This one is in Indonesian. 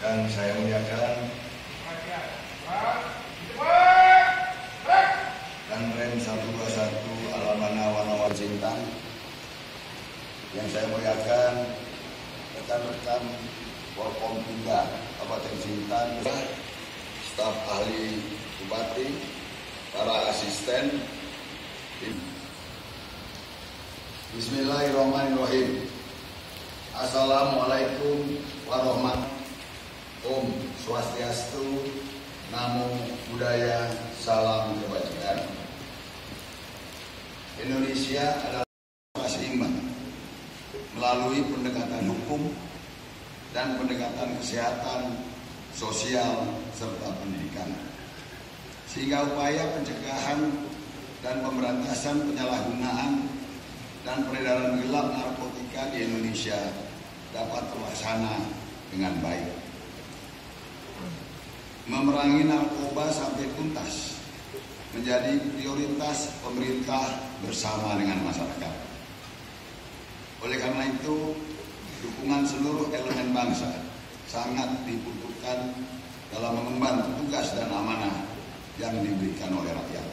dan saya muliakan dan rem 121 Alamana Wanawan Sintang yang saya muliakan rekan-rekan Forkompinda Kabupaten Sintang, staf ahli Bupati, para asisten. Bismillahirrahmanirrahim. Assalamualaikum warahmatullahi Om Namo Buddhaya, Salam Kebajikan. Indonesia adalah seimbang melalui pendekatan hukum dan pendekatan kesehatan, sosial, serta pendidikan. Sehingga upaya pencegahan dan pemberantasan penyalahgunaan dan peredaran gelap narkotika di Indonesia dapat terlaksana dengan baik. Memerangi narkoba sampai tuntas menjadi prioritas pemerintah bersama dengan masyarakat. Oleh karena itu, dukungan seluruh elemen bangsa sangat dibutuhkan dalam mengemban tugas dan amanah yang diberikan oleh rakyat.